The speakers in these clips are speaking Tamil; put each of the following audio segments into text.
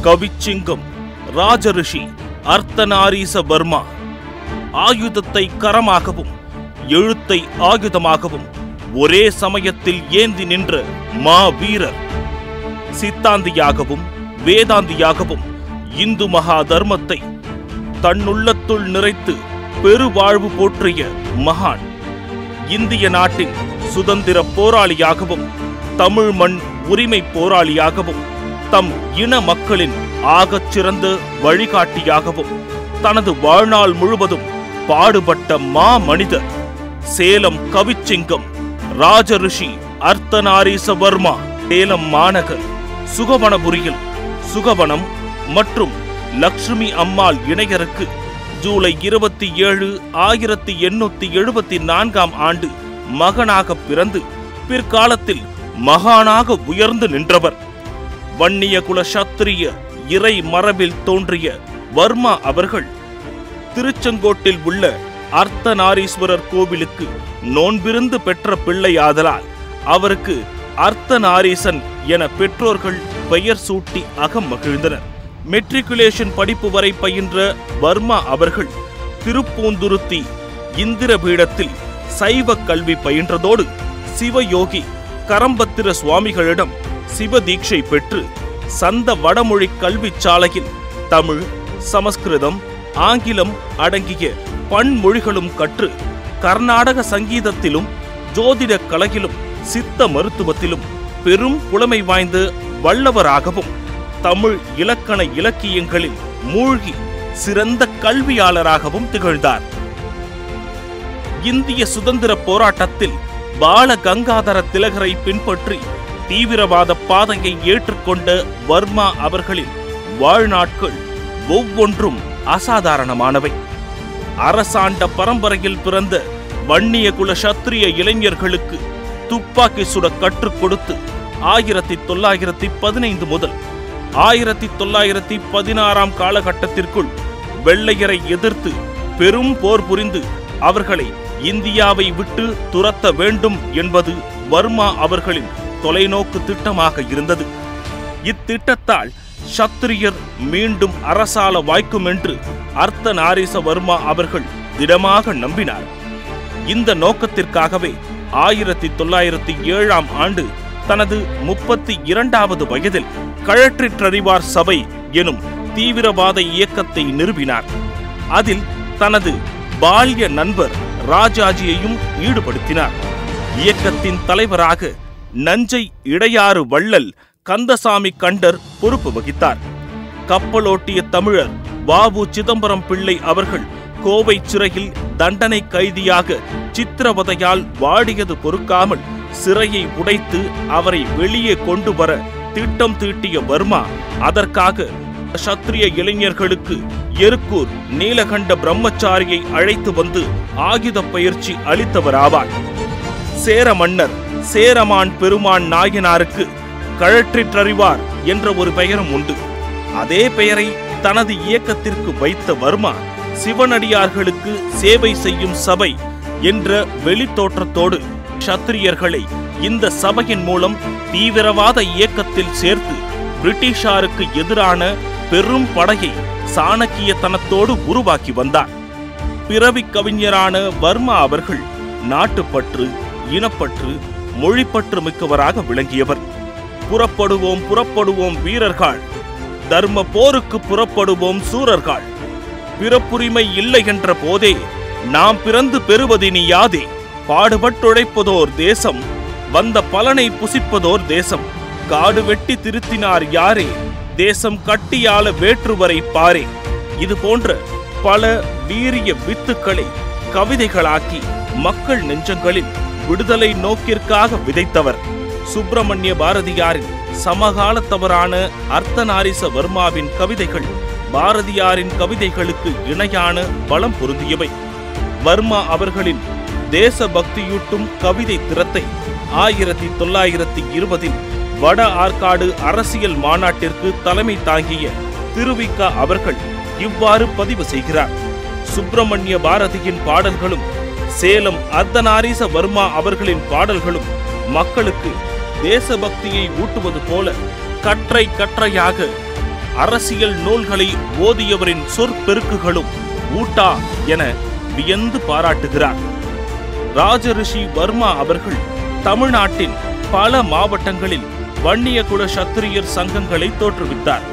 கவிச்சிங்கம் ராஜரிஷி அர்த்தநாரீச பர்மா ஆயுதத்தை கரமாகவும் எழுத்தை ஆயுதமாகவும் ஒரே சமயத்தில் ஏந்தி நின்ற மா வீரர் சித்தாந்தியாகவும் வேதாந்தியாகவும் இந்து மகா தர்மத்தை தன்னுள்ளத்துள் நிறைத்து பெருவாழ்வு போற்றிய மகான். இந்திய நாட்டின் சுதந்திர போராளியாகவும் தமிழ் மண் உரிமை போராளியாகவும் தம் இன மக்களின் ஆகச் சிறந்த வழிகாட்டியாகவும் தனது வாழ்நாள் முழுவதும் பாடுபட்ட மா மனிதர் சேலம் கவிச்சிங்கம் ராஜரிஷி அர்த்தநாரீசவர்மா சேலம் மாநகர் சுகவனபுரியில் சுகவனம் மற்றும் லக்ஷ்மி அம்மாள் இணையருக்கு ஜூலை இருபத்தி ஏழு ஆயிரத்தி எண்ணூத்தி எழுபத்தி நான்காம் ஆண்டு மகனாக பிறந்து பிற்காலத்தில் மகானாக உயர்ந்து நின்றவர். வன்னிய குல சத்திரிய இறை மரபில் தோன்றிய வர்மா அவர்கள் திருச்செங்கோட்டில் உள்ள அர்த்தநாரீஸ்வரர் கோவிலுக்கு நோன்பிருந்து பெற்ற பிள்ளையாதலால் அவருக்கு அர்த்தநாரீசன் என பெற்றோர்கள் பெயர் சூட்டி அகம் மகிழ்ந்தனர். மெட்ரிகுலேஷன் படிப்பு வரை பயின்ற வர்மா அவர்கள் திருப்பூந்துருத்தி இந்திர பீடத்தில் சைவ கல்வி பயின்றதோடு சிவயோகி கரம்பத்திர சுவாமிகளிடம் சிவதீட்சை பெற்று சந்த வடமொழி கல்விச் சாலையில் தமிழ் சமஸ்கிருதம் ஆங்கிலம் அடங்கிய பன்மொழிகளும் கற்று கர்நாடக சங்கீதத்திலும் ஜோதிட கலையிலும் சித்த மருத்துவத்திலும் பெரும் புலமை வாய்ந்த வல்லவராகவும் தமிழ் இலக்கண இலக்கியங்களில் மூழ்கி சிறந்த கல்வியாளராகவும் திகழ்ந்தார். இந்திய சுதந்திர போராட்டத்தில் பால கங்காதர திலகரை பின்பற்றி தீவிரவாத பாதையை ஏற்றுக்கொண்ட வர்மா அவர்களின் வாழ்நாட்கள் ஒவ்வொன்றும் அசாதாரணமானவை. அரசாண்ட பரம்பரையில் பிறந்த வன்னிய குல சத்திரிய இளைஞர்களுக்கு துப்பாக்கி சுட கற்றுக் கொடுத்து ஆயிரத்தி தொள்ளாயிரத்தி பதினைந்து முதல் ஆயிரத்தி தொள்ளாயிரத்தி பதினாறாம் காலகட்டத்திற்குள் வெள்ளையரை எதிர்த்து பெரும் போர் புரிந்து அவர்களை இந்தியாவை விட்டு துரத்த வேண்டும் என்பது வர்மா அவர்களின் தொலைநோக்கு திட்டமாக இருந்தது. இத்திட்டத்தால் சத்திரியர் மீண்டும் அரசால வாய்க்கும் என்று அர்த்த நாரீசவர்மா அவர்கள் திடமாக நம்பினார். இந்த நோக்கத்திற்காகவே ஆயிரத்தி தொள்ளாயிரத்தி ஏழாம் ஆண்டு தனது முப்பத்தி இரண்டாவது வயதில் கழற்றிற்றறிவார் சபை எனும் தீவிரவாத இயக்கத்தை நிறுவினார். அதில் தனது பால்ய நண்பர் ராஜாஜியையும் ஈடுபடுத்தினார். இயக்கத்தின் தலைவராக நஞ்சை இடையாறு வள்ளல் கந்தசாமி கண்டர் பொறுப்பு வகித்தார். கப்பலோட்டிய தமிழர் வாவு சிதம்பரம் பிள்ளை அவர்கள் கோவை சிறையில் தண்டனை கைதியாக சித்திரவதையால் வாடியது பொறுக்காமல் சிறையை உடைத்து அவரை வெளியே கொண்டு வர திட்டம் தீட்டிய வர்மா அதற்காக சத்திரிய இளைஞர்களுக்கு எருக்கூர் நீலகண்ட பிரம்மச்சாரியை அழைத்து வந்து ஆயுத பயிற்சி அளித்தவராவார். சேர மன்னர் சேரமான் பெருமான் நாயனாருக்கு கழற்றிற்றறிவார் என்ற ஒரு பெயரும் உண்டு. அதே பெயரை தனது இயக்கத்திற்கு வைத்த வர்மா சிவனடியார்களுக்கு சேவை செய்யும் சபை என்ற வெளித்தோற்றத்தோடு சத்திரியர்களை இந்த சபையின் மூலம் தீவிரவாத இயக்கத்தில் சேர்த்து பிரிட்டிஷாருக்கு எதிரான பெரும் படையை சாணக்கியத்தனத்தோடு உருவாக்கி வந்தார். பிறவி கவிஞரான வர்மா அவர்கள் நாட்டுப்பற்று இனப்பற்று மொழிப்பற்று மிக்கவராக விளங்கியவர். புறப்படுவோம் புறப்படுவோம் வீரர்கள். தர்ம போருக்கு புறப்படுவோம் சூரர்கள். பிறப்புரிமை இல்லை என்ற போதே நாம் பிறந்து பெறுவதினி யாதே. பாடுபட்டுழைப்பதோர் தேசம் வந்த பலனை புசிப்பதோர் தேசம். காடு வெட்டி திருத்தினார் யாரே? தேசம் கட்டியால வேற்றுவரை பாரே. இது போன்ற பல வீரிய வித்துக்களை கவிதைகளாக்கி மக்கள் நெஞ்சங்களில் விடுதலை நோக்கிற்காக விதைத்தவர். சுப்பிரமணிய பாரதியாரின் சமகாலத்தவரான அர்த்தநாரிச வர்மாவின் கவிதைகள் பாரதியாரின் கவிதைகளுக்கு இணையான பலம் பொருந்தியவை. வர்மா அவர்களின் தேசபக்தியூட்டும் கவிதை திறத்தை ஆயிரத்தி தொள்ளாயிரத்தி இருபதில் வட ஆற்காடு அரசியல் மாநாட்டிற்கு தலைமை தாங்கிய திருவிக்கா அவர்கள் இவ்வாறு பதிவு செய்கிறார். சுப்பிரமணிய பாரதியின் பாடல்களும் சேலம் அர்த்தநாரீச வர்மா அவர்களின் பாடல்களும் மக்களுக்கு தேசபக்தியை ஊட்டுவது போல கற்றை கற்றையாக அரசியல் நூல்களை ஓதியவரின் சொற்பெருக்குகளும் ஊட்டா என வியந்து பாராட்டுகிறார். ராஜரிஷி வர்மா அவர்கள் தமிழ்நாட்டின் பல மாவட்டங்களில் வன்னியகுல சத்திரியர் சங்கங்களை தோற்றுவித்தார்.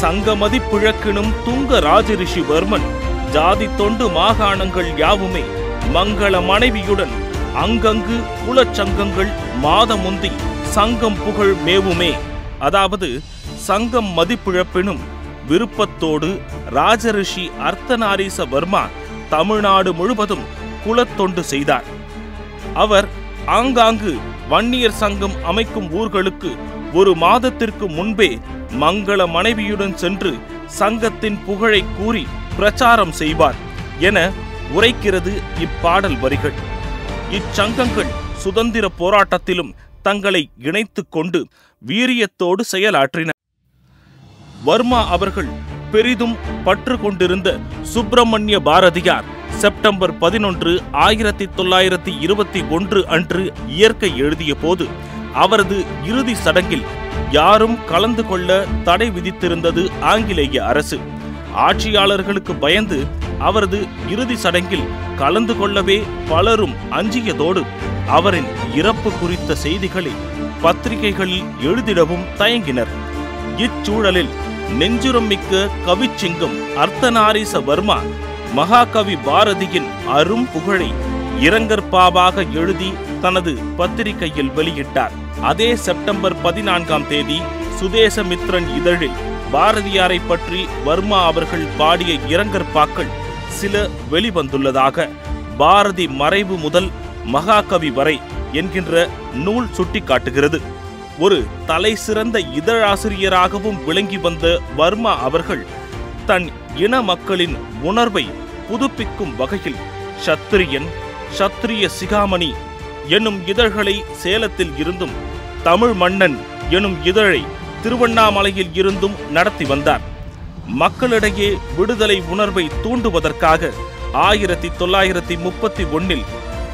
சங்கமதி பிழக்கினும் துங்க ராஜரிஷி வர்மன் ஜாதி தொண்டு மாகாணங்கள் யாவுமே மங்கள மனைவியுடன் அங்கங்கு குலச்சங்கங்கள் மாதமுந்தி சங்கம் புகழ் மேவுமே. அதாவது சங்கம் மதிப்பிழப்பினும் விருப்பத்தோடு ராஜரிஷி அர்த்தநாரீச வர்மா தமிழ்நாடு முழுவதும் குலத்தொண்டு செய்தார். அவர் ஆங்காங்கு வன்னியர் சங்கம் அமைக்கும் ஊர்களுக்கு ஒரு மாதத்திற்கு முன்பே மங்கள மனைவியுடன் சென்று சங்கத்தின் புகழை கூறி பிரச்சாரம் செய்வார். என உரைக்கிறது இப்பாடல் வரிகள். இச்சங்கங்கள் சுதந்திர போராட்டத்திலும் தங்களை இணைத்துக் கொண்டு வீரியத்தோடு செயலாற்றின. வர்மா அவர்கள் பெரிதும் பற்று கொண்டிருந்த சுப்பிரமணிய பாரதியார் செப்டம்பர் பதினொன்று ஆயிரத்தி தொள்ளாயிரத்தி இருபத்தி ஒன்று அன்று இயற்கை எழுதிய போது அவரது இறுதி சடங்கில் யாரும் கலந்து கொள்ள தடை விதித்திருந்தது ஆங்கிலேய அரசு. ஆட்சியாளர்களுக்கு பயந்து அவரது இறுதி சடங்கில் கலந்து கொள்ளவே பலரும் அஞ்சியதோடு அவரின் இறப்பு குறித்த செய்திகளை பத்திரிகைகளில் எழுதிடவும் தயங்கினர். இச்சூழலில் நெஞ்சுரம் மிக்க கவிச்சிங்கம் அர்த்தநாரீச வர்மா மகாகவி பாரதியின் அரும் புகழை இரங்கற்பாவாக எழுதி தனது பத்திரிகையில் வெளியிட்டார். அதே செப்டம்பர் பதினான்காம் தேதி சுதேசமித்ரன் இதழில் பாரதியாரை பற்றி வர்மா அவர்கள் பாடிய இரங்கற்பாக்கள் சில வெளிவந்துள்ளதாக பாரதி மறைவு முதல் மகாகவி வரை என்கின்ற நூல் சுட்டிக்காட்டுகிறது. ஒரு தலை சிறந்த இதழாசிரியராகவும் விளங்கி வந்த வர்மா அவர்கள் தன் இன மக்களின் உணர்வை புதுப்பிக்கும் வகையில் சத்திரியன் சத்திரிய சிகாமணி எனும் இதழ்களை சேலத்தில் இருந்தும் தமிழ் மன்னன் எனும் இதழை திருவண்ணாமலையில் இருந்தும் நடத்தி வந்தார். மக்களிடையே விடுதலை உணர்வை தூண்டுவதற்காக ஆயிரத்தி தொள்ளாயிரத்தி முப்பத்தி ஒன்னில்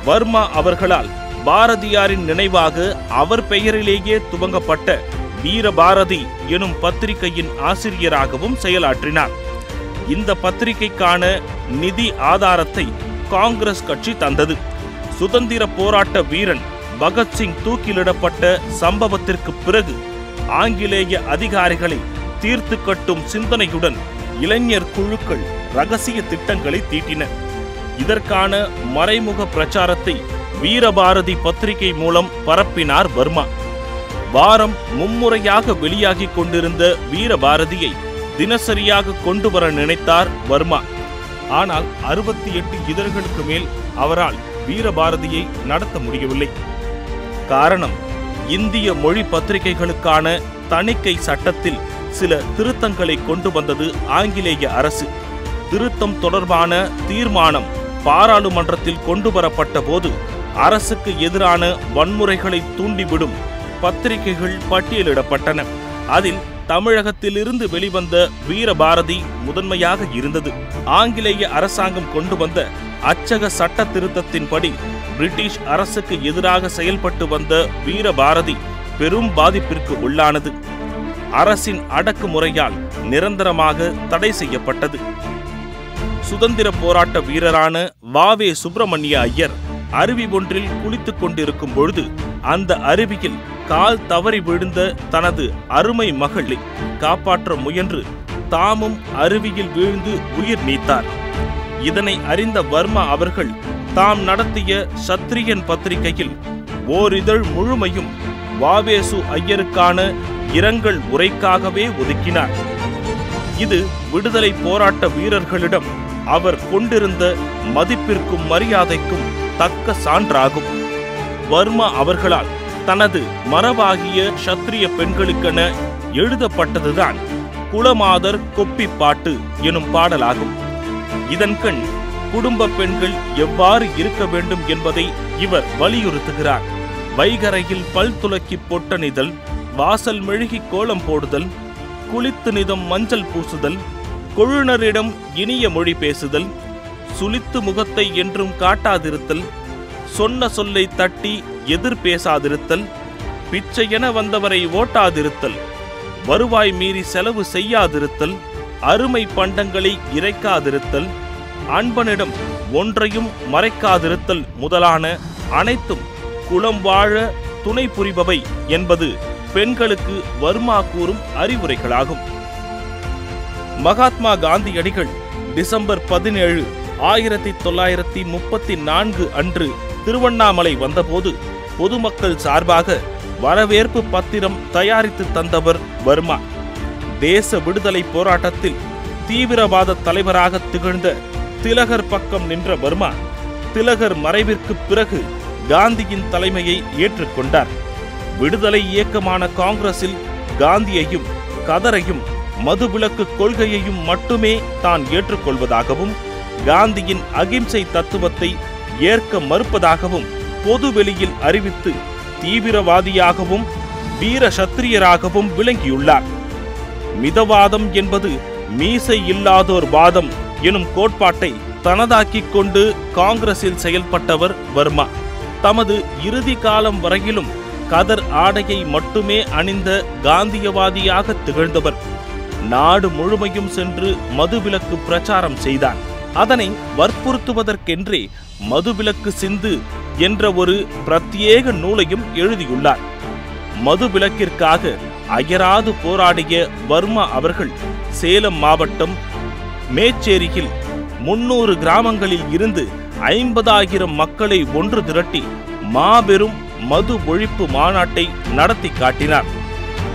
வர்மா அவர்களால் பாரதியாரின் நினைவாக அவர் பெயரிலேயே துவங்கப்பட்ட வீரபாரதி எனும் பத்திரிகையின் ஆசிரியராகவும் செயலாற்றினார். இந்த பத்திரிகைக்கான நிதி ஆதாரத்தை காங்கிரஸ் கட்சி தந்தது. சுதந்திர போராட்ட வீரன் பகத்சிங் தூக்கிலிடப்பட்ட சம்பவத்திற்கு பிறகு ஆங்கிலேய அதிகாரிகளை தீர்த்து கட்டும் சிந்தனையுடன் இளைஞர் குழுக்கள் ரகசிய திட்டங்களை தீட்டின. இதற்கான மறைமுக பிரச்சாரத்தை வீரபாரதி பத்திரிகை மூலம் பரப்பினார் வர்மா. வாரம் மும்முறையாக வெளியாகிக் கொண்டிருந்த வீரபாரதியை தினசரியாக கொண்டு வர நினைத்தார் வர்மா. ஆனால் அறுபத்தி எட்டு இதழ்களுக்கு மேல் அவரால் வீரபாரதியை நடத்த முடியவில்லை. காரணம் இந்திய மொழி பத்திரிகைகளுக்கான தணிக்கை சட்டத்தில் சில திருத்தங்களை கொண்டு வந்தது ஆங்கிலேய அரசு. திருத்தம் தொடர்பான தீர்மானம் பாராளுமன்றத்தில் கொண்டு வரப்பட்ட போது அரசுக்கு எதிரான வன்முறைகளை தூண்டிவிடும் பத்திரிகைகள் பட்டியலிடப்பட்டன. அதில் தமிழகத்திலிருந்து வெளிவந்த வீரபாரதி முதன்மையாக இருந்தது. ஆங்கிலேய அரசாங்கம் கொண்டு வந்த அச்சக சட்ட திருத்தத்தின்படி பிரிட்டிஷ் அரசுக்கு எதிராக செயல்பட்டு வந்த வீரபாரதி பெரும் பாதிப்பிற்கு உள்ளானது. அரசின் அடக்குமுறையால் நிரந்தரமாக தடை செய்யப்பட்டது. சுதந்திர போராட்ட வீரரான வாவே சுப்பிரமணிய ஐயர் அருவி ஒன்றில் குளித்துக் கொண்டிருக்கும் பொழுது அந்த அருவியில் கால் தவறி விழுந்த தனது அருமை மகளை காப்பாற்ற முயன்று தாமும் அருவியில் வீழ்ந்து உயிர் நீத்தார். இதனை அறிந்த வர்மா அவர்கள் தாம் நடத்திய சத்திரியன் பத்திரிகையில் ஓரிதழ் முழுமையும் வாவேசு ஐயருக்கான இரங்கல் உரைக்காகவே ஒதுக்கினார். இது விடுதலை போராட்ட வீரர்களிடம் அவர் கொண்டிருந்த மதிப்பிற்கும் மரியாதைக்கும் தக்க சான்றாகும். வர்மா அவர்களால் தனது மரபாகிய சத்திரிய பெண்களுக்கென எழுதப்பட்டதுதான் குலமாதர் கொப்பி பாட்டு எனும் பாடலாகும். இதன் கண் குடும்ப பெண்கள் எவ்வாறு இருக்க வேண்டும் என்பதை இவர் வலியுறுத்துகிறார். வைகரையில் பல் துலக்கி பொட்டணிதல் வாசல் மெழுகி கோலம் போடுதல் குளித்து நிதம் மஞ்சள் பூசுதல் கொழுநரிடம் இனிய மொழி பேசுதல் சுளித்து முகத்தை என்றும் காட்டாதிருத்தல் சொன்ன சொல்லை தட்டி எதிர் பேசாதிருத்தல் பிச்சையென வந்தவரை ஓட்டாதிருத்தல் வருவாய் மீறி செலவு செய்யாதிருத்தல் அருமை பண்டங்களை இறைக்காதிருத்தல் அன்பனிடம் ஒன்றையும் மறைக்காதிருத்தல் முதலான அனைத்தும் குலம் வாழ துணை புரிபவை என்பது பெண்களுக்கு வர்மா கூறும் அறிவுரைகளாகும். மகாத்மா காந்தியடிகள் டிசம்பர் பதினேழு ஆயிரத்தி தொள்ளாயிரத்தி முப்பத்தி நான்கு அன்று திருவண்ணாமலை வந்தபோது பொதுமக்கள் சார்பாக வரவேற்பு பத்திரம் தயாரித்து தந்தவர் வர்மா. தேச விடுதலை போராட்டத்தில் தீவிரவாத தலைவராக திகழ்ந்த திலகர் பக்கம் நின்ற வர்மா திலகர் மறைவிற்கு பிறகு காந்தியின் தலைமையை ஏற்றுக்கொண்டார். விடுதலை இயக்கமான காங்கிரஸில் காந்தியையும் கதரையும் மதுவிலக்கு கொள்கையையும் மட்டுமே தான் ஏற்றுக்கொள்வதாகவும் காந்தியின் அகிம்சை தத்துவத்தை ஏற்க மறுப்பதாகவும் பொதுவெளியில் அறிவித்து தீவிரவாதியாகவும் வீர சத்திரியராகவும் விளங்கியுள்ளார். மிதவாதம் என்பது மீசை இல்லாதோர் வாதம் எனும் கோட்பாட்டை தனதாக்கிக் கொண்டு காங்கிரஸில் செயல்பட்டவர் வர்மா. தமது இறுதி காலம் வரையிலும் கதர் ஆடையை மட்டுமே அணிந்த காந்தியவாதியாக திகழ்ந்தவர். நாடு முழுமையும் சென்று மதுவிலக்கு பிரச்சாரம் செய்தார். அதனை வற்புறுத்துவதற்கென்றே மதுவிலக்கு சிந்து என்ற ஒரு பிரத்யேக நூலையும் எழுதியுள்ளார். மதுவிலக்கிற்காக அயராது போராடிய வர்மா அவர்கள் சேலம் மாவட்டம் மேச்சேரியில் முன்னூறு கிராமங்களில் இருந்து ஐம்பதாயிரம் மக்களை ஒன்று திரட்டி மாபெரும் மது ஒழிப்பு மாநாட்டை நடத்தி காட்டினார்.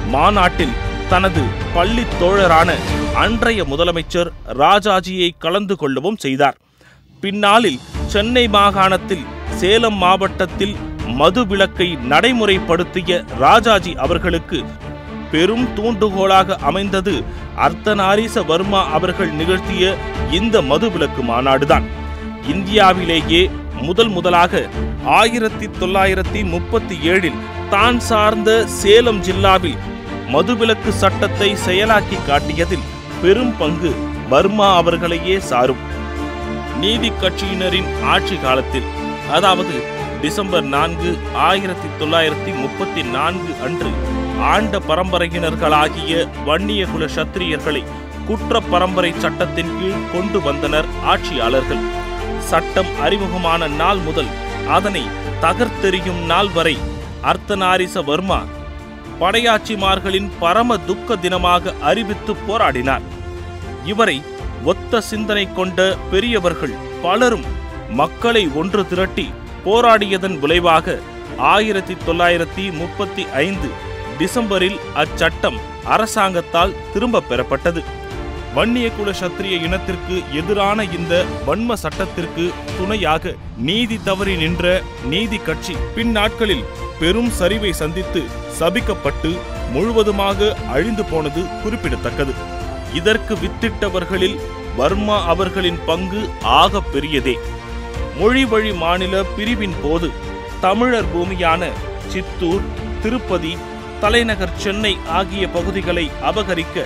மாநாட்டில் தனது பள்ளி தோழரான அன்றைய முதலமைச்சர் ராஜாஜியை கலந்து கொள்ளவும் செய்தார். பின்னாளில் சென்னை மாகாணத்தில் சேலம் மாவட்டத்தில் மது விலக்கை நடைமுறைப்படுத்திய ராஜாஜி அவர்களுக்கு பெரும் தூண்டுகோலாக அமைந்தது அர்த்தநாரீச வர்மா அவர்கள் நிகழ்த்திய இந்த மதுவிலக்கு மாநாடுதான். இந்தியாவிலேயே முதல் முதலாக ஆயிரத்தி தொள்ளாயிரத்தி முப்பத்தி ஏழில் தான் சார்ந்த சேலம் ஜில்லாவில் மதுவிலக்கு சட்டத்தை செயலாக்கி காட்டியதில் பெரும் பங்கு வர்மா அவர்களையே சாரும். நீதி கட்சியினரின் ஆட்சி காலத்தில் அதாவது டிசம்பர் நான்கு ஆயிரத்தி தொள்ளாயிரத்தி முப்பத்தி நான்கு அன்று ஆண்ட பரம்பரையினர்களாகிய வன்னிய குல சத்திரியர்களை குற்ற பரம்பரை சட்டத்தின் கீழ் கொண்டு வந்தனர் ஆட்சியாளர்கள். சட்டம் அறிமுகமான நாள் முதல் அதனை தகர்த்தெறியும் நாள் வரை அர்த்தநாரிச வர்மா படையாட்சிமார்களின் பரம துக்க தினமாக அறிவித்து போராடினார். இவரை ஒத்த சிந்தனை கொண்ட பெரியவர்கள் பலரும் மக்களை ஒன்று திரட்டி போராடியதன் விளைவாக ஆயிரத்தி தொள்ளாயிரத்தி முப்பத்தி ஐந்து டிசம்பரில் அச்சட்டம் அரசாங்கத்தால் திரும்ப பெறப்பட்டது. வன்னிய குல சத்திரிய இனத்திற்கு எதிரான இந்த வன்ம சட்டத்திற்கு துணையாக நீதி தவறி நின்ற நீதி கட்சி பின்னாட்களில் பெரும் சரிவை சந்தித்து சபிக்கப்பட்டு முழுவதுமாக அழிந்து போனது குறிப்பிடத்தக்கது. இதற்கு வித்திட்டவர்களில் வர்மா அவர்களின் பங்கு ஆக பெரியதே. மொழி வழி மாநில பிரிவின் போது தமிழர் பூமியான சித்தூர் திருப்பதி தலைநகர் சென்னை ஆகிய பகுதிகளை அபகரிக்க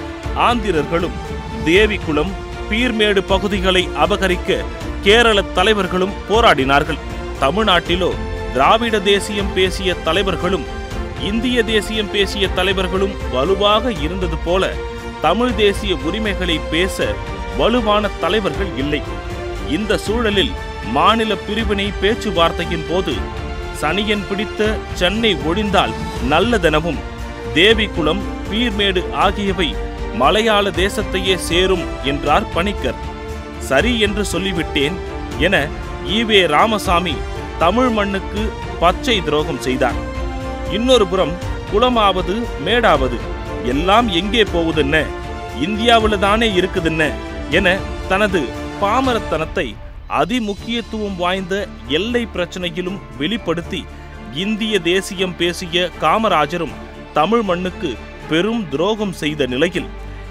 ஆந்திரர்களும் தேவிக்குளம் பீர்மேடு பகுதிகளை அபகரிக்க கேரள தலைவர்களும் போராடினார்கள். தமிழ்நாட்டிலோ திராவிட தேசியம் பேசிய தலைவர்களும் இந்திய தேசியம் பேசிய தலைவர்களும் வலுவாக இருந்தது போல தமிழ் தேசிய உரிமைகளை பேச வலுவான தலைவர்கள் இல்லை. இந்த சூழலில் மாநில பிரிவினை பேச்சுவார்த்தையின் போது சனியன் பிடித்த சென்னை ஒழிந்தால் நல்லதெனவும் தேவிக்குளம் பீர்மேடு ஆகியவை மலையாள தேசத்தையே சேரும் என்றார் பணிக்கர். சரி என்று சொல்லிவிட்டேன் என ஈவே ராமசாமி தமிழ் மண்ணுக்கு பச்சை துரோகம் செய்தார். இன்னொரு புறம் குளமாவது மேடாவது எல்லாம் எங்கே போகுதுன்ன இந்தியாவுல தானே இருக்குதுன்ன என தனது பாமரத்தனத்தை அதிமுக்கியத்துவம் வாய்ந்த எல்லை பிரச்சனையிலும் வெளிப்படுத்தி இந்திய தேசியம் பேசிய காமராஜரும் தமிழ் மண்ணுக்கு பெரும் துரோகம் செய்த நிலையில்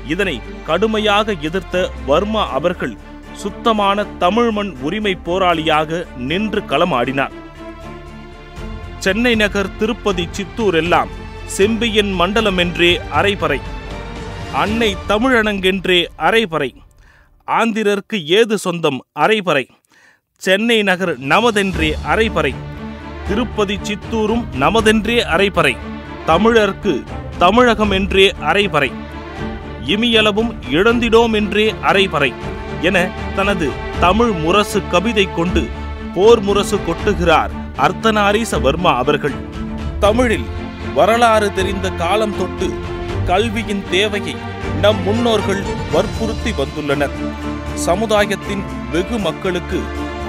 இதனை கடுமையாக எதிர்த்த வர்மா அவர்கள் சுத்தமான தமிழ் மண் உரிமை போராளியாக நின்று களமாடினார். சென்னை நகர் திருப்பதி சித்தூர் எல்லாம் செம்பியன் மண்டலம் என்றே அரைபறை. அன்னை தமிழனங்கென்றே அரைபறை. ஆந்திரர்க்கு ஏது சொந்தம் அரைபறை. சென்னை நகர் நமதென்றே அரைபறை. திருப்பதி சித்தூரும் நமதென்றே அரைபறை. தமிழர்க்கு தமிழகம் என்றே அரைபறை. இமியளவும் இழந்திடோம் என்றே அரைபறை என தனது தமிழ் முரசு கவிதை கொண்டு போர் முரசு கொட்டுகிறார் அர்த்தநாரீச வர்மா அவர்கள். தமிழில் வரலாறு தெரிந்த காலம் தொட்டு கல்வியின் தேவையை நம் முன்னோர்கள் வற்புறுத்தி வந்துள்ளனர். சமுதாயத்தின் வெகு மக்களுக்கு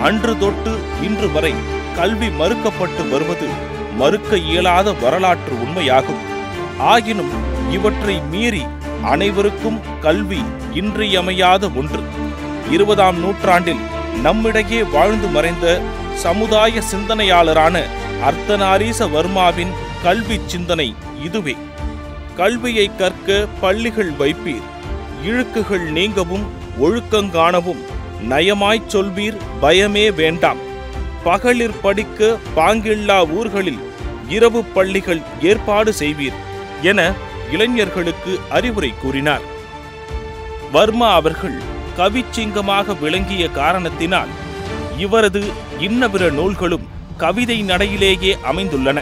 அன்று தொட்டு இன்று வரை கல்வி மறுக்கப்பட்டு வருவது மறுக்க இயலாத வரலாற்று உண்மையாகும். ஆயினும் இவற்றை மீறி அனைவருக்கும் கல்வி இன்றியமையாத ஒன்று. இருபதாம் நூற்றாண்டில் நம்மிடையே வாழ்ந்து மறைந்த சமுதாய சிந்தனையாளரான அர்த்தநாரீச வர்மாவின் கல்வி சிந்தனை இதுவே. கல்வியை கற்க பள்ளிகள் வைப்பீர். இழுக்குகள் நீங்கவும் ஒழுக்கங்காணவும் நயமாய்ச் சொல்வீர் பயமே வேண்டாம். பகலிற் படிக்க பாங்கில்லா ஊர்களில் இரவு பள்ளிகள் ஏற்பாடு செய்வீர் என இளைஞர்களுக்கு அறிவுரை கூறினார். வர்மா அவர்கள் கவிச்சிங்கமாக விளங்கிய காரணத்தினால் இவரது இன்னபிற நூல்களும் கவிதை நடையிலேயே அமைந்துள்ளன.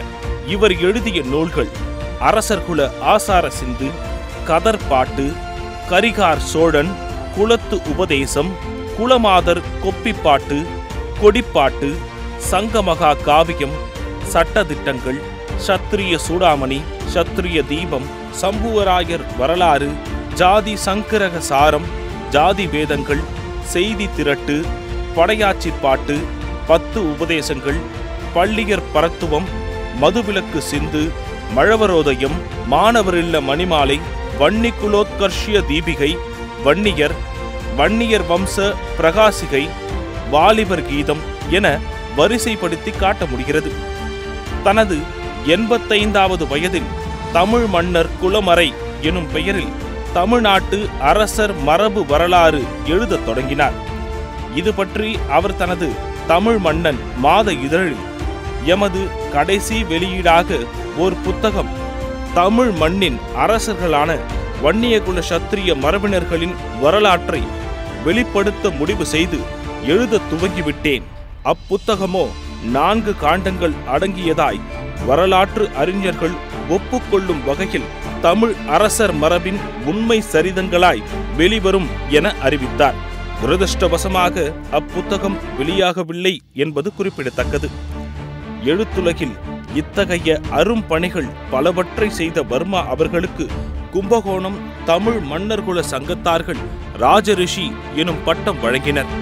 இவர் எழுதிய நூல்கள் அரசர்குல ஆசார சிந்து கதர்பாட்டு கரிகார் சோழன் குலத்து உபதேசம் குலமாதர் கொப்பிப்பாட்டு கொடிப்பாட்டு சங்கமகா காவியம் சட்டதிட்டங்கள் சத்திரிய சூடாமணி சத்திரிய தீபம் சம்புவராயர் வரலாறு ஜாதி சங்கரக சாரம் ஜாதி வேதங்கள் செய்தி திரட்டு படையாச்சி பாட்டு பத்து உபதேசங்கள் பள்ளியர் பரத்துவம் மதுவிலக்கு சிந்து மழவரோதயம் மாணவரில்ல மணிமாலை வன்னிக்குலோத்கர்ஷிய தீபிகை வன்னியர் வன்னியர் வம்ச பிரகாசிகை வாலிபர் கீதம் என வரிசைப்படுத்தி காட்ட முடிகிறது. தனது எண்பத்தைந்தாவது வயதில் தமிழ் மன்னர் குலமறை எனும் பெயரில் தமிழ்நாட்டு அரசர் மரபு வரலாறு எழுதத் தொடங்கினார். இது பற்றி அவர் தனது தமிழ் மன்னன் மாத இதழில் எமது கடைசி வெளியீடாக ஓர் புத்தகம் தமிழ் மண்ணின் அரசர்களான வன்னியகுல சத்திரிய மரபினர்களின் வரலாற்றை வெளிப்படுத்த முடிவு செய்து எழுதத் துவங்கிவிட்டேன். அப்புத்தகமோ நான்கு காண்டங்கள் அடங்கியதாய் வரலாற்று அறிஞர்கள் ஒப்புக்கொள்ளும் வகையில் தமிழ் அரசர் மரபின் உண்மை சரிதங்களாய் வெளிவரும் என அறிவித்தார். துரதிருஷ்டவசமாக அப்புத்தகம் வெளியாகவில்லை என்பது குறிப்பிடத்தக்கது. எழுத்துலகில் இத்தகைய அரும் பணிகள் பலவற்றை செய்த வர்மா அவர்களுக்கு கும்பகோணம் தமிழ் மன்னர்குல சங்கத்தார்கள் ராஜரிஷி எனும் பட்டம் வழங்கினர்.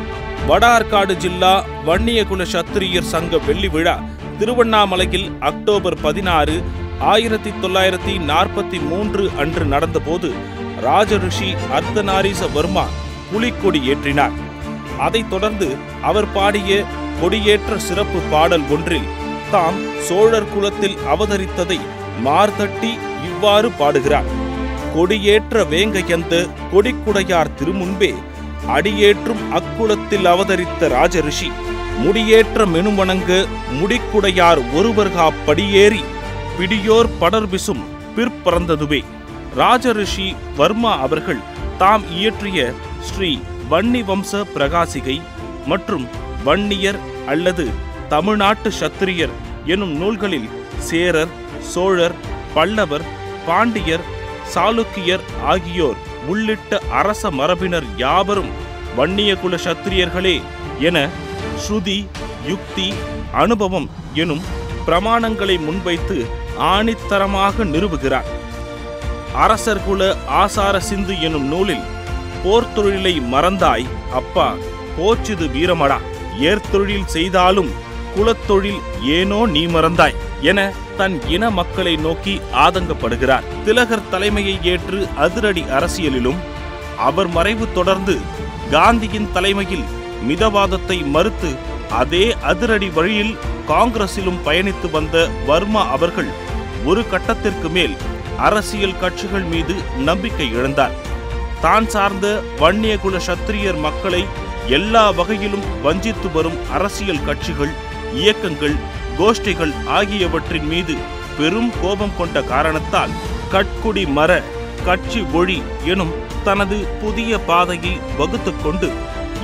வடார்காடு ஜில்லா வன்னியகுல சத்திரியர் சங்க வெள்ளி விழா திருவண்ணாமலையில் அக்டோபர் பதினாறு ஆயிரத்தி தொள்ளாயிரத்தி நாற்பத்தி மூன்று அன்று நடந்தபோது ராஜரிஷி அர்த்தநாரீச வர்மா புலிக்கொடி ஏற்றினார். அதைத் தொடர்ந்து அவர் பாடிய கொடியேற்ற சிறப்பு பாடல் ஒன்றில் தாம் சோழர் குலத்தில் அவதரித்ததை மார்தட்டி இவ்வாறு பாடுகிறார். கொடியேற்ற வேங்கையந்த கொடிக்குடையார் திருமுன்பே அடியேற்றும் அக்குலத்தில் அவதரித்த ராஜரிஷி முடியேற்ற மெனுவணங்கு முடிக்குடையார் ஒருவர்கா படியேறி பிடியோர் படர்பிசும் பிற்பிறந்ததுவே. ராஜரிஷி வர்மா அவர்கள் தாம் இயற்றிய ஸ்ரீ வன்னி வம்ச பிரகாசிகை மற்றும் வன்னியர் அல்லது தமிழ்நாட்டு சத்திரியர் எனும் நூல்களில் சேரர் சோழர் பல்லவர் பாண்டியர் சாளுக்கியர் ஆகியோர் உள்ளிட்ட அரச மரபினர் யாவரும் வன்னியகுல சத்திரியர்களே என ஸ்ருதி யுக்தி அனுபவம் எனும் பிரமாணங்களை முன்வைத்து ஆணித்தரமாக நிறுவுகிறார். அரசர்குல ஆசார சிந்து எனும் நூலில் போர்த்தொழிலை மறந்தாய் அப்பா போச்சுது வீரமடா. ஏர்த்தொழில் செய்தாலும் குலத்தொழில் ஏனோ நீ மறந்தாய் என தன் இன மக்களை நோக்கி ஆதங்கப்படுகிறார். திலகர் தலைமையை ஏற்று அதிரடி அரசியலிலும் அவர் மறைவு தொடர்ந்து காந்தியின் தலைமையில் மிதவாதத்தை மறுத்து அதே அதிரடி வழியில் காங்கிரசிலும் பயணித்து வந்த வர்மா அவர்கள் ஒரு கட்டத்திற்கு மேல் அரசியல் கட்சிகள் மீது நம்பிக்கை இழந்தார். தான் சார்ந்த வன்னியகுல சத்திரியர் மக்களை எல்லா வகையிலும் வஞ்சித்து வரும் அரசியல் கட்சிகள் இயக்கங்கள் கோஷ்டிகள் ஆகியவற்றின் மீது பெரும் கோபம் கொண்ட காரணத்தால் கட்குடி மர கட்சி ஒழி எனும் தனது புதிய பாதையை வகுத்துக்கொண்டு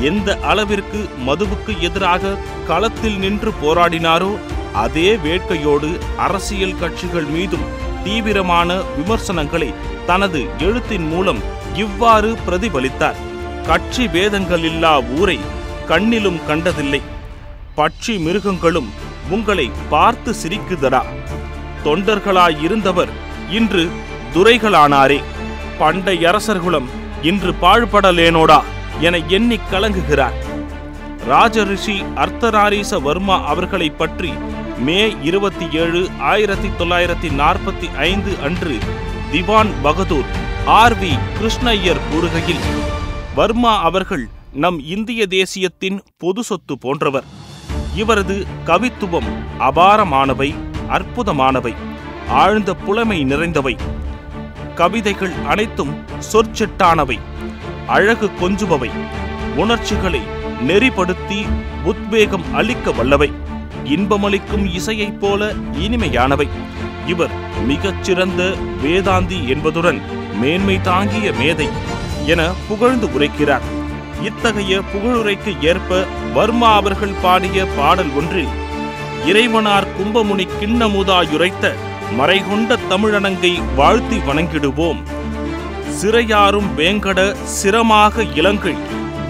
எந்த அளவிற்கு மதுவுக்கு எதிராக களத்தில் நின்று போராடினாரோ அதே வேட்கையோடு அரசியல் கட்சிகள் மீதும் தீவிரமான விமர்சனங்களை தனது எழுத்தின் மூலம் இவ்வாறு பிரதிபலித்தார். கட்சி வேதங்களில்லா ஊரை கண்ணிலும் கண்டதில்லை. பட்சி மிருகங்களும் உங்களை பார்த்து சிரிக்குதடா. தொண்டர்களாயிருந்தவர் இன்று துரைகளானாரே. பண்டை அரசர்குலம் இன்று பாழ்படலேனோடா. என எண்ணி கலங்குகிறார். ராஜரிஷி அர்த்தநாரீச வர்மா அவர்களை பற்றி மே இருபத்தி ஏழு ஆயிரத்தி தொள்ளாயிரத்தி நாற்பத்தி ஐந்து அன்று திவான் பகதூர் ஆர் வி கிருஷ்ணய்யர் கூறுகையில் வர்மா அவர்கள் நம் இந்திய தேசியத்தின் பொது சொத்து போன்றவர். இவரது கவித்துவம் அபாரமானவை அற்புதமானவை ஆழ்ந்த புலமை நிறைந்தவை. கவிதைகள் அனைத்தும் சொற்செட்டானவை. அழகு கொஞ்சுபவை. உணர்ச்சிகளை நெறிப்படுத்தி உத்வேகம் அளிக்க வல்லவை. இன்பமளிக்கும் இசையைப் போல இனிமையானவை. இவர் மிகச்சிறந்த வேதாந்தி என்பதுடன் மேன்மை தாங்கிய மேதை என புகழ்ந்து உரைக்கிறார். இத்தகைய புகழுரைக்கு ஏற்ப வர்மா அவர்கள் பாடிய பாடல் ஒன்றில் இறைவனார் கும்பமுனி கிண்ணமுதாயுரைத்த மறைகொண்ட தமிழனங்கை வாழ்த்தி வணங்கிடுவோம். சிறையாரும் வேங்கட சிரமாக இலங்கை.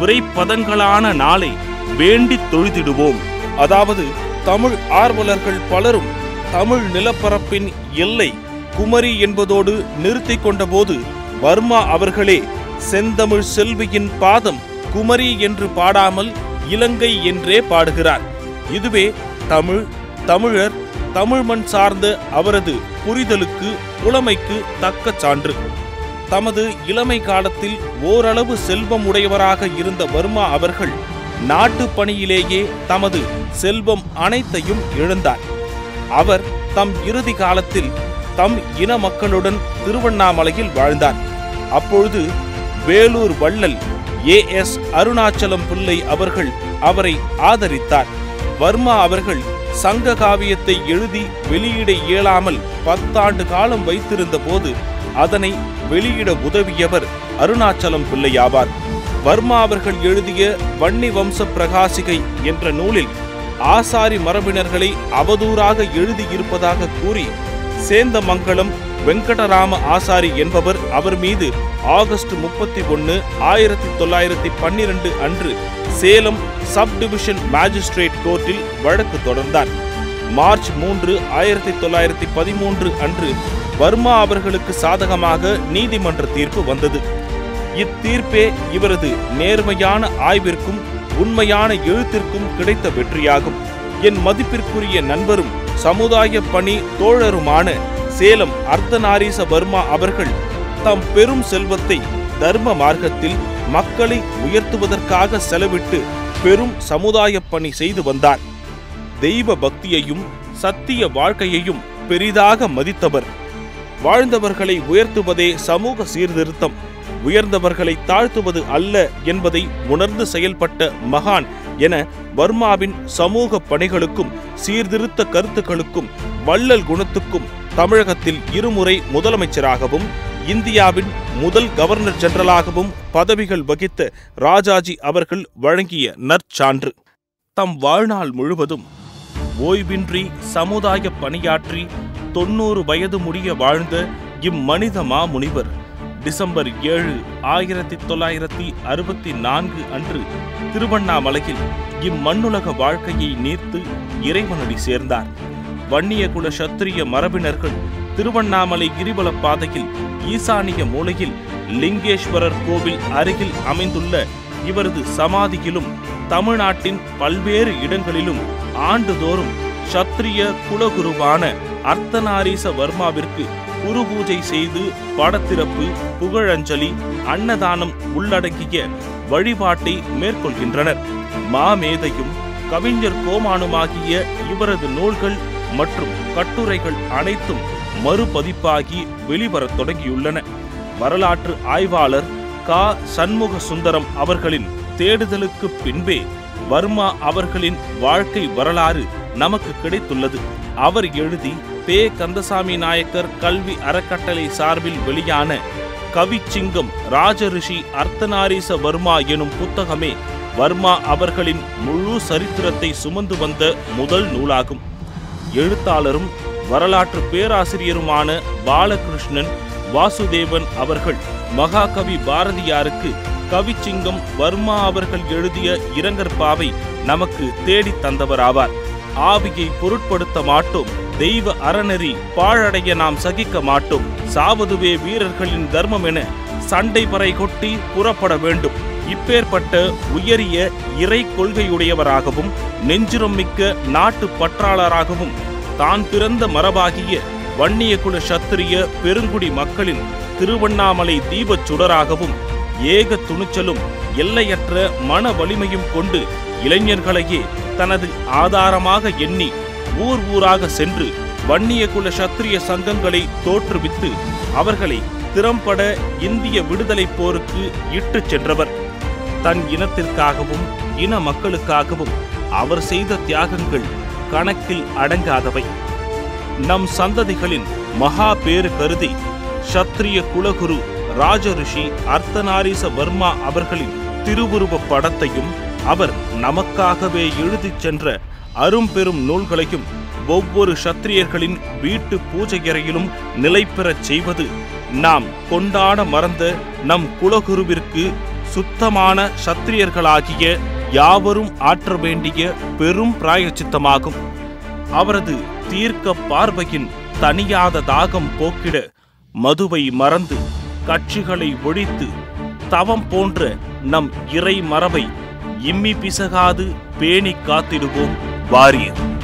விரைப்பதங்களான நாளை வேண்டித் தொழுதிடுவோம். அதாவது தமிழ் ஆர்வலர்கள் பலரும் தமிழ் நிலப்பரப்பின் எல்லை குமரி என்பதோடு நிறுத்தி கொண்டபோது வர்மா அவர்களே செந்தமிழ் செல்வியின் பாதம் குமரி என்று பாடாமல் இலங்கை என்றே பாடுகிறார். இதுவே தமிழ் தமிழர் தமிழ் மண் சார்ந்த அவரது புரிதலுக்கு புலமைக்கு தக்க சான்று. தமது இளமை காலத்தில் ஓரளவு செல்வம் உடையவராக இருந்த வர்மா அவர்கள் நாட்டு பணியிலேயே தமது செல்வம் அனைத்தையும் இழந்தார். அவர் தம் இறுதி காலத்தில் தம் இன மக்களுடன் திருவண்ணாமலையில் வாழ்ந்தார். அப்பொழுது வேலூர் வள்ளல் ஏ எஸ் அருணாச்சலம் பிள்ளை அவர்கள் அவரை ஆதரித்தார். வர்மா அவர்கள் சங்க காவியத்தை எழுதி வெளியிட இயலாமல் பத்தாண்டு காலம் வைத்திருந்த போது அதனை வெளியிட உதவியவர் அருணாச்சலம் பிள்ளையாவார் வர்மா அவர்கள் எழுதிய வன்னி வம்ச பிரகாசிகை என்ற நூலில் ஆசாரி மரபினர்களை அவதூறாக எழுதியிருப்பதாக கூறி சேந்தமங்கலம் வெங்கடராம ஆசாரி என்பவர் அவர் மீது ஆகஸ்ட் முப்பத்தி ஒன்று ஆயிரத்தி தொள்ளாயிரத்தி பன்னிரண்டு அன்று சேலம் சப் டிவிஷன் மேஜிஸ்ட்ரேட் கோர்ட்டில் வழக்கு தொடர்ந்தார். மார்ச் மூன்று ஆயிரத்தி தொள்ளாயிரத்தி பதிமூன்று அன்று வர்மா அவர்களுக்கு சாதகமாக நீதிமன்ற தீர்ப்பு வந்தது. இத்தீர்ப்பே இவரது நேர்மையான ஆய்விற்கும் உண்மையான எழுத்திற்கும் கிடைத்த வெற்றியாகும். என் மதிப்பிற்குரிய நண்பரும் சமுதாய பணி தோழருமான சேலம் அர்த்தநாரீச வர்மா அவர்கள் தம் பெரும் செல்வத்தை தர்ம மார்க்கத்தில் மக்களை உயர்த்துவதற்காக செலவிட்டு பெரும் சமுதாய பணி செய்து வந்தார். தெய்வ பக்தியையும் சத்திய வாழ்க்கையையும் பெரிதாக மதித்தவர். வாழ்ந்தவர்களை உயர்த்துவதே சமூக சீர்திருத்தம். உயர்ந்தவர்களை தாழ்த்துவது அல்ல என்பதை உணர்ந்து செயல்பட்ட மகான் என வர்மாவின் சமூக பணிகளுக்கும் சீர்திருத்த கருத்துக்களுக்கும் வள்ளல் குணத்துக்கும் தமிழகத்தில் இருமுறை முதலமைச்சராகவும் இந்தியாவின் முதல் கவர்னர் ஜெனரலாகவும் பதவிகள் வகித்த ராஜாஜி அவர்கள் வழங்கிய நற்சான்று. தம் வாழ்நாள் முழுவதும் ஓய்வின்றி சமுதாய பணியாற்றி தொண்ணூறு வயது முடிய வாழ்ந்த இம்மனித மாமுனிவர் டிசம்பர் ஏழு ஆயிரத்தி தொள்ளாயிரத்தி அறுபத்தி நான்கு அன்று திருவண்ணாமலையில் இம்மண்ணுலக வாழ்க்கையை நீர்த்து இறைவனடி சேர்ந்தார். வன்னியகுல சத்திரிய மரபினர்கள் திருவண்ணாமலை கிரிவல பாதையில் ஈசானிய மூலையில் லிங்கேஸ்வரர் கோவில் அருகில் அமைந்துள்ள இவரது சமாதியிலும் தமிழ்நாட்டின் பல்வேறு இடங்களிலும் ஆண்டுதோறும் சத்திரிய குலகுருவான அர்த்தநாரீச வர்மாவிற்கு குரு பூஜை செய்து படத்திறப்பு புகழஞ்சலி அன்னதானம் உள்ளடங்கிய வழிபாட்டை மேற்கொள்கின்றனர். மாமேதையும் கவிஞர் கோமானுமாகிய இவரது நூல்கள் மற்றும் கட்டுரைகள் அனைத்தும் மறுபதிப்பாகி வெளிவரத் தொடங்கியுள்ளன. வரலாற்று ஆய்வாளர் கா. சண்முக சுந்தரம் அவர்களின் தேடுதலுக்கு பின்பே வர்மா அவர்களின் வாழ்க்கை வரலாறு நமக்கு கிடைத்துள்ளது. அவர் எழுதி பே கந்தசாமி நாயக்கர் கல்வி அறக்கட்டளை சார்பில் வெளியான கவிச்சிங்கம் ராஜரிஷி அர்த்தநாரீச வர்மா எனும் புத்தகமே வர்மா அவர்களின் முழு சரித்திரத்தை சுமந்து வந்த முதல் நூலாகும். எழுத்தாளரும் வரலாற்று பேராசிரியருமான பாலகிருஷ்ணன் வாசுதேவன் அவர்கள் மகாகவி பாரதியாருக்கு கவிச்சிங்கம் வர்மா அவர்கள் எழுதிய இரங்கற்பாவை நமக்கு தேடித் தந்தவராவார். ஆவியை பொருட்படுத்த மாட்டோம். தெய்வ அறநெறி பாழடைய நாம் சகிக்க மாட்டோம். சாவதுவே வீரர்களின் தர்மம் என சண்டை பறை கொட்டி புறப்பட வேண்டும். இப்பேற்பட்ட உயரிய இறை கொள்கையுடையவராகவும் நெஞ்சுரம் மிக்க நாட்டு பற்றாளராகவும் தான் பிறந்த மரபாகிய வன்னியகுல சத்திரிய பெருங்குடி மக்களின் திருவண்ணாமலை தீபச் சுடராகவும் ஏக துணிச்சலும் எல்லையற்ற மன வலிமையும் கொண்டு இளைஞர்களையே தனது ஆதாரமாக எண்ணி ஊர் ஊராக சென்று வன்னிய குல சத்திரிய சங்கங்களை தோற்றுவித்து அவர்களை திறம்பட இந்திய விடுதலைப் போருக்கு இட்டுச் சென்றவர். தன் இனத்திற்காகவும் இன மக்களுக்காகவும் அவர் செய்த தியாகங்கள் கணக்கில் அடங்காதவை. நம் சந்ததிகளின் மகா பேறு கருதி சத்திரிய குலகுரு ராஜரிஷி அர்த்தநாரீச வர்மா அவர்களின் திருவுருவ படத்தையும் அவர் நமக்காகவே எழுதிச் சென்ற அரும்பெரும் நூல்களையும் ஒவ்வொரு சத்திரியர்களின் வீட்டு பூஜையறையிலும் நிலைபெறச் செய்வது நாம் கொண்டாட மறந்த நம் குலகுருவிற்கு சுத்தமான சத்திரியர்களாகிய யாவரும் ஆற்ற வேண்டிய பெரும் பிராயச்சித்தமாகும். அவரது தீர்க்க பார்வையின் தனியாத தாகம் போக்கிட மதுவை மறந்து கட்சிகளை ஒழித்து தவம் போன்ற நம் இறை மரபை இம்மி பிசகாது பேணி காத்திடுவோம். வாரியர்.